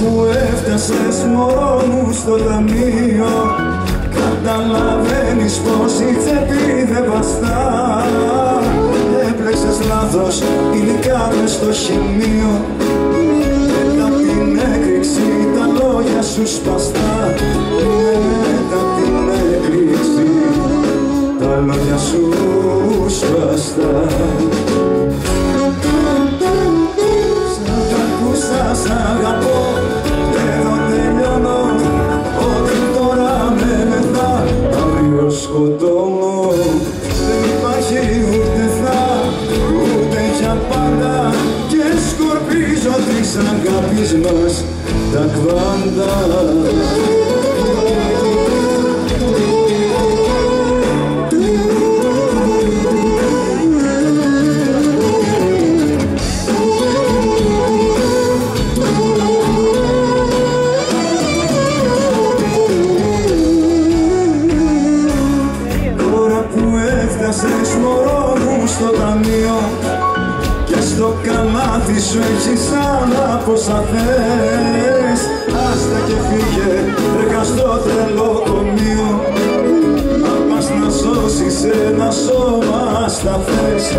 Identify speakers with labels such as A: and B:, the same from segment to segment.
A: που έφτασες μωρό μου στο ταμείο. Καταλαβαίνεις πως η τσέπη δεν βαστά Έπλεξες λάθος υλικά μες στο σημείο Μετά την έκρηξη τα λόγια σου σπαστά. Μετά την έκρηξη τα λόγια σου σπαστά. Σκοτώνω Δεν υπάρχει ούτε θα ούτε για πάντα. Και σκορπίζω της αγάπης μας τα κβάντα ταμείο και στο καλάθι σου έχεις άλλα πόσα θες. Άστα και φύγε τρέχα στο τρελοκομείο. Να πας να σώσεις ένα σώμα στα θες.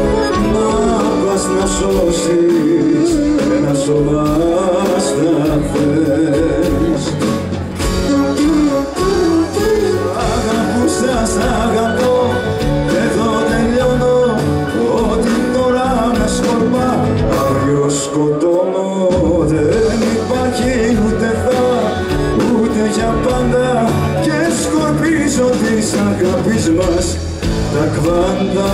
A: Να πας να σώσεις ένα σώμα σκοτώνω Δεν υπάρχει ούτε θα, ούτε για πάντα. Και σκορπίζω της αγάπης μας τα κβάντα